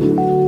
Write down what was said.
Bye.